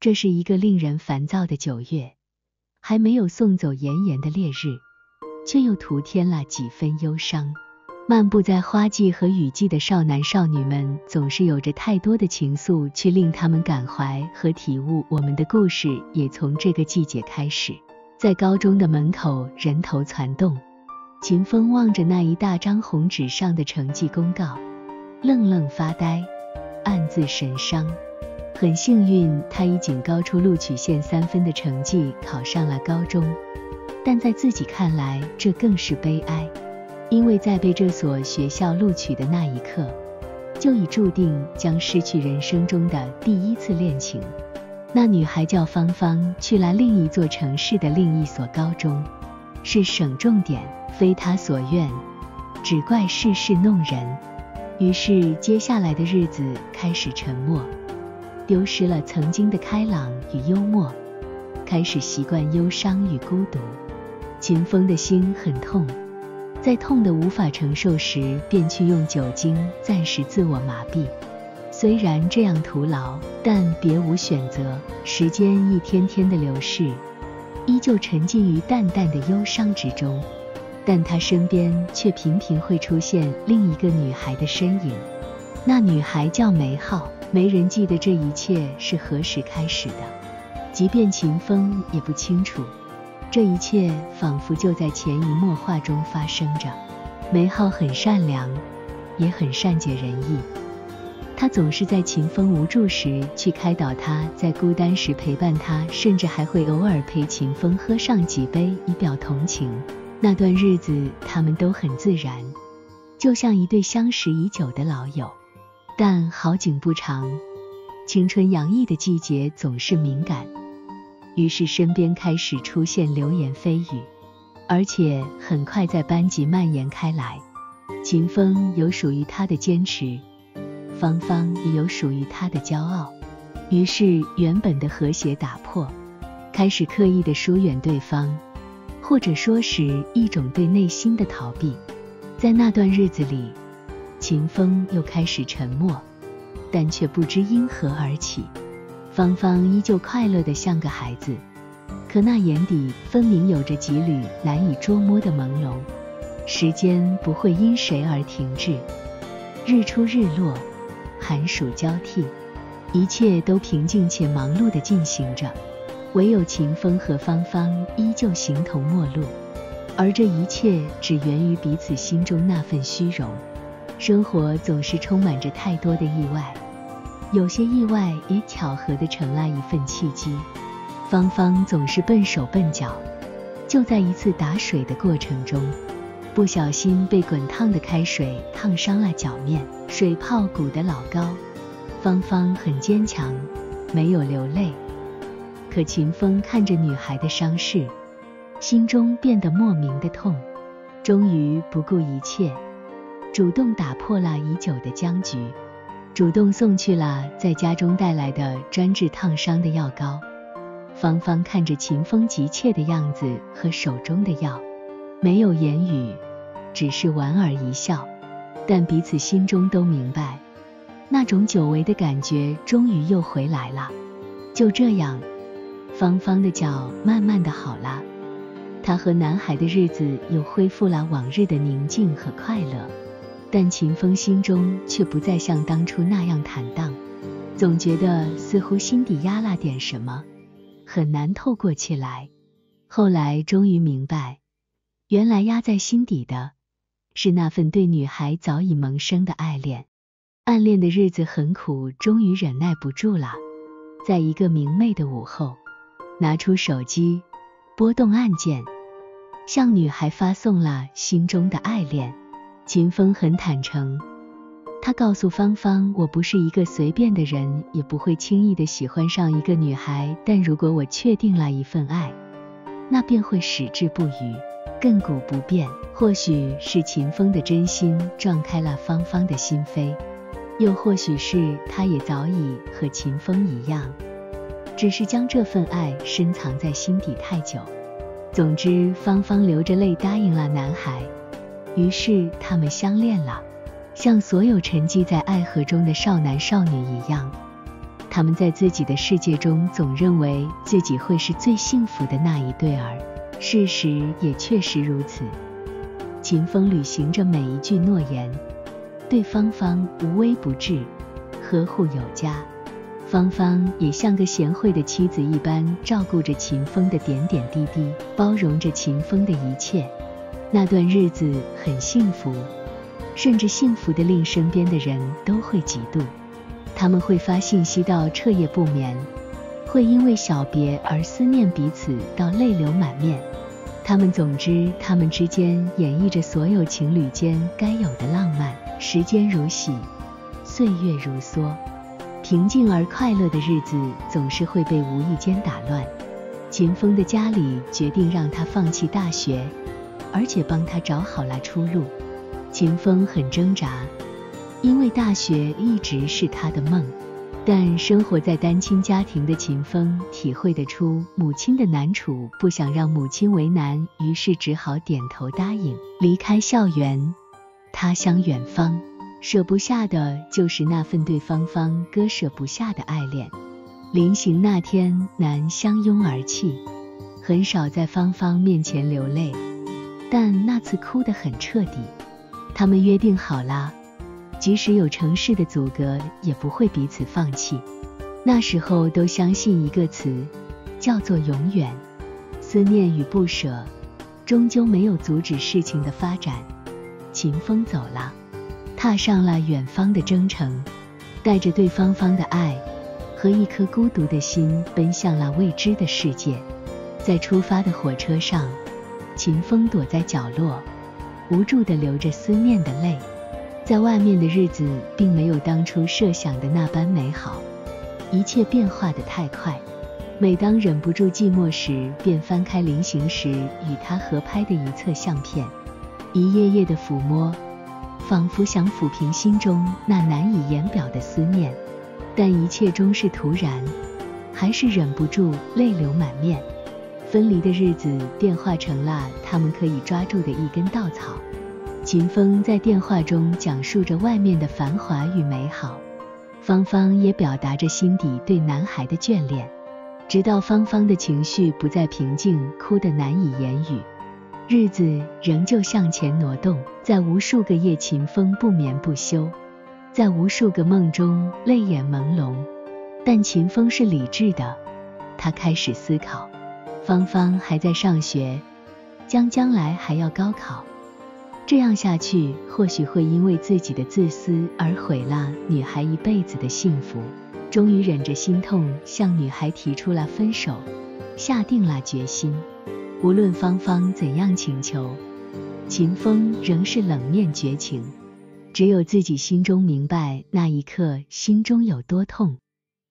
这是一个令人烦躁的九月，还没有送走炎炎的烈日，却又徒添了几分忧伤。漫步在花季和雨季的少男少女们，总是有着太多的情愫去令他们感怀和体悟。我们的故事也从这个季节开始。在高中的门口，人头攒动，秦风望着那一大张红纸上的成绩公告，愣愣发呆，暗自神伤。很幸运，他以仅高出录取线三分的成绩考上了高中，但在自己看来，这更是悲哀。因为在被这所学校录取的那一刻，就已注定将失去人生中的第一次恋情。那女孩叫芳芳，去了另一座城市的另一所高中，是省重点，非她所愿，只怪世事弄人。于是接下来的日子开始沉默，丢失了曾经的开朗与幽默，开始习惯忧伤与孤独。秦风的心很痛。在痛得无法承受时，便去用酒精暂时自我麻痹。虽然这样徒劳，但别无选择。时间一天天的流逝，依旧沉浸于淡淡的忧伤之中。但他身边却频频会出现另一个女孩的身影。那女孩叫梅浩，没人记得这一切是何时开始的，即便秦风也不清楚。这一切仿佛就在潜移默化中发生着。梅浩很善良，也很善解人意。他总是在秦风无助时去开导他，在孤单时陪伴他，甚至还会偶尔陪秦风喝上几杯以表同情。那段日子，他们都很自然，就像一对相识已久的老友。但好景不长，青春洋溢的季节总是敏感。于是身边开始出现流言蜚语，而且很快在班级蔓延开来。秦风有属于他的坚持，芳芳也有属于他的骄傲。于是原本的和谐打破，开始刻意的疏远对方，或者说是一种对内心的逃避。在那段日子里，秦风又开始沉默，但却不知因何而起。芳芳依旧快乐的像个孩子，可那眼底分明有着几缕难以捉摸的朦胧。时间不会因谁而停滞，日出日落，寒暑交替，一切都平静且忙碌的进行着。唯有秦风和芳芳依旧形同陌路，而这一切只源于彼此心中那份虚荣。生活总是充满着太多的意外。有些意外也巧合的成了一份契机。芳芳总是笨手笨脚，就在一次打水的过程中，不小心被滚烫的开水烫伤了脚面，水泡鼓得老高。芳芳很坚强，没有流泪。可秦风看着女孩的伤势，心中变得莫名的痛，终于不顾一切，主动打破了已久的僵局。主动送去了在家中带来的专治烫伤的药膏。芳芳看着秦风急切的样子和手中的药，没有言语，只是莞尔一笑。但彼此心中都明白，那种久违的感觉终于又回来了。就这样，芳芳的脚慢慢的好了，她和男孩的日子又恢复了往日的宁静和快乐。但秦风心中却不再像当初那样坦荡，总觉得似乎心底压了点什么，很难透过气来。后来终于明白，原来压在心底的，是那份对女孩早已萌生的爱恋。暗恋的日子很苦，终于忍耐不住了，在一个明媚的午后，拿出手机，拨动按键，向女孩发送了心中的爱恋。秦风很坦诚，他告诉芳芳：“我不是一个随便的人，也不会轻易的喜欢上一个女孩。但如果我确定了一份爱，那便会矢志不渝，亘古不变。”或许是秦风的真心撞开了芳芳的心扉，又或许是他也早已和秦风一样，只是将这份爱深藏在心底太久。总之，芳芳流着泪答应了男孩。于是他们相恋了，像所有沉寂在爱河中的少男少女一样。他们在自己的世界中总认为自己会是最幸福的那一对儿，事实也确实如此。秦风履行着每一句诺言，对芳芳无微不至，呵护有加。芳芳也像个贤惠的妻子一般，照顾着秦风的点点滴滴，包容着秦风的一切。那段日子很幸福，甚至幸福的令身边的人都会嫉妒。他们会发信息到彻夜不眠，会因为小别而思念彼此到泪流满面。他们总之，他们之间演绎着所有情侣间该有的浪漫。时间如洗，岁月如梭。平静而快乐的日子总是会被无意间打乱。秦风的家里决定让他放弃大学，而且帮他找好了出路。秦风很挣扎，因为大学一直是他的梦。但生活在单亲家庭的秦风体会得出母亲的难处，不想让母亲为难，于是只好点头答应离开校园，他乡远方。舍不下的就是那份对芳芳割舍不下的爱恋。临行那天，南相拥而泣，很少在芳芳面前流泪，但那次哭得很彻底。他们约定好了，即使有城市的阻隔，也不会彼此放弃。那时候都相信一个词，叫做永远。思念与不舍，终究没有阻止事情的发展。秦风走了。踏上了远方的征程，带着对芳芳的爱和一颗孤独的心，奔向了未知的世界。在出发的火车上，秦风躲在角落，无助地流着思念的泪。在外面的日子并没有当初设想的那般美好，一切变化的太快。每当忍不住寂寞时，便翻开临行时与他合拍的一册相片，一页页的抚摸。仿佛想抚平心中那难以言表的思念，但一切终是徒然，还是忍不住泪流满面。分离的日子，电话成了他们可以抓住的一根稻草。秦风在电话中讲述着外面的繁华与美好，芳芳也表达着心底对男孩的眷恋。直到芳芳的情绪不再平静，哭得难以言语。日子仍旧向前挪动，在无数个夜，秦风不眠不休，在无数个梦中泪眼朦胧。但秦风是理智的，他开始思考：芳芳还在上学，将将来还要高考，这样下去或许会因为自己的自私而毁了女孩一辈子的幸福。终于忍着心痛，向女孩提出了分手，下定了决心。无论芳芳怎样请求，秦风仍是冷面绝情。只有自己心中明白，那一刻心中有多痛，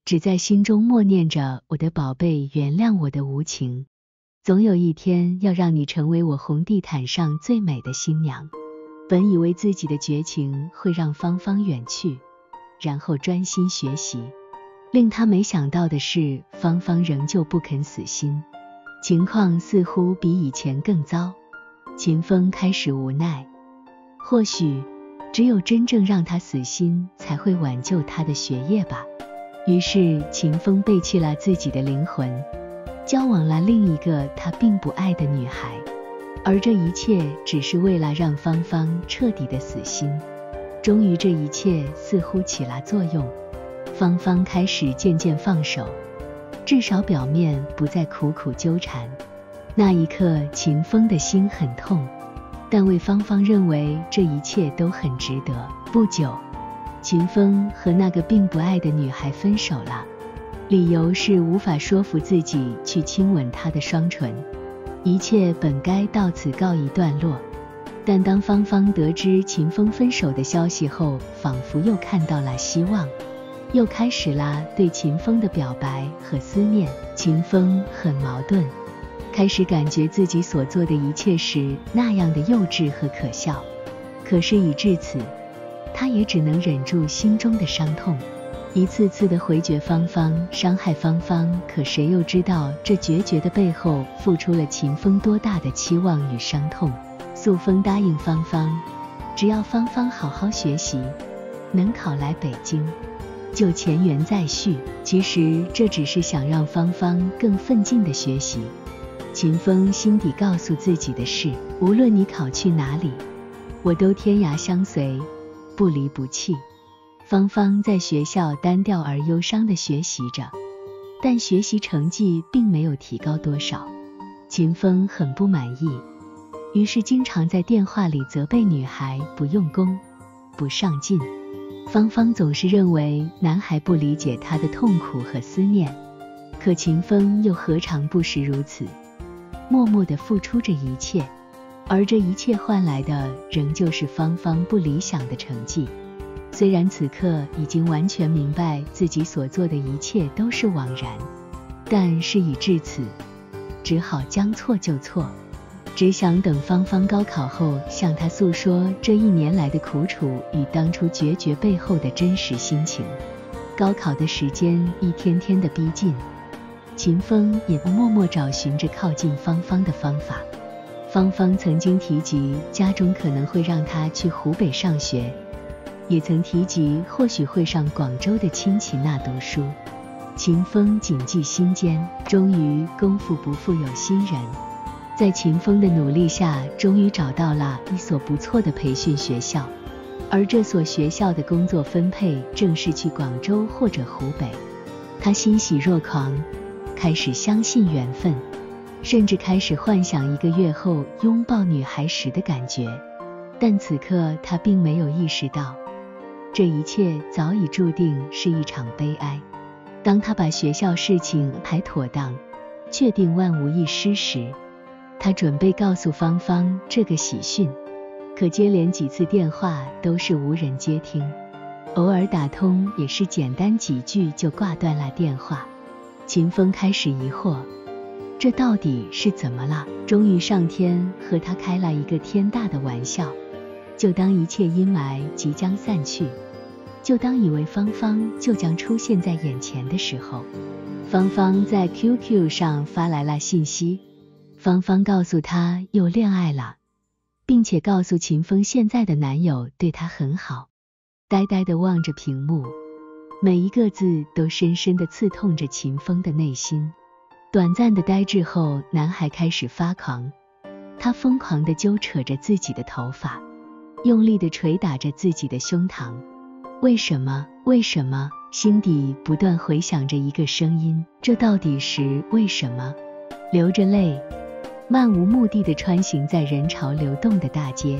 只在心中默念着：“我的宝贝，原谅我的无情。总有一天要让你成为我红地毯上最美的新娘。”本以为自己的绝情会让芳芳远去，然后专心学习，令他没想到的是，芳芳仍旧不肯死心。情况似乎比以前更糟，秦风开始无奈。或许，只有真正让他死心，才会挽救他的学业吧。于是，秦风背弃了自己的灵魂，交往了另一个他并不爱的女孩。而这一切，只是为了让芳芳彻底的死心。终于，这一切似乎起了作用，芳芳开始渐渐放手。至少表面不再苦苦纠缠。那一刻，秦风的心很痛，但魏芳芳认为这一切都很值得。不久，秦风和那个并不爱的女孩分手了，理由是无法说服自己去亲吻她的双唇。一切本该到此告一段落，但当芳芳得知秦风分手的消息后，仿佛又看到了希望。又开始了对秦风的表白和思念。秦风很矛盾，开始感觉自己所做的一切是那样的幼稚和可笑。可是已至此，他也只能忍住心中的伤痛，一次次的回绝芳芳，伤害芳芳。可谁又知道这决绝的背后，付出了秦风多大的期望与伤痛？素风答应芳芳，只要芳芳好好学习，能考来北京。就前缘再续。其实这只是想让芳芳更奋进的学习。秦风心底告诉自己的是，无论你考去哪里，我都天涯相随，不离不弃。芳芳在学校单调而忧伤的学习着，但学习成绩并没有提高多少。秦风很不满意，于是经常在电话里责备女孩不用功、不上进。芳芳总是认为男孩不理解她的痛苦和思念，可秦风又何尝不是如此，默默地付出着一切，而这一切换来的仍旧是芳芳不理想的成绩。虽然此刻已经完全明白自己所做的一切都是枉然，但事已至此。只好将错就错，只想等芳芳高考后向他诉说这一年来的苦楚与当初决绝背后的真实心情。高考的时间一天天的逼近，秦风也不默默找寻着靠近芳芳的方法。芳芳曾经提及家中可能会让他去湖北上学，也曾提及或许会上广州的亲戚那读书。秦风谨记心间，终于功夫不负有心人，在秦风的努力下，终于找到了一所不错的培训学校，而这所学校的工作分配正是去广州或者湖北。他欣喜若狂，开始相信缘分，甚至开始幻想一个月后拥抱女孩时的感觉。但此刻他并没有意识到，这一切早已注定是一场悲哀。当他把学校事情排妥当，确定万无一失时，他准备告诉芳芳这个喜讯，可接连几次电话都是无人接听，偶尔打通也是简单几句就挂断了电话。秦风开始疑惑，这到底是怎么了？终于上天和他开了一个天大的玩笑，就当一切阴霾即将散去。就当以为芳芳就将出现在眼前的时候，芳芳在 QQ 上发来了信息。芳芳告诉他又恋爱了，并且告诉秦风现在的男友对她很好。呆呆的望着屏幕，每一个字都深深的刺痛着秦风的内心。短暂的呆滞后，男孩开始发狂，他疯狂的揪扯着自己的头发，用力的捶打着自己的胸膛。为什么？为什么？心底不断回响着一个声音，这到底是为什么？流着泪，漫无目的的穿行在人潮流动的大街。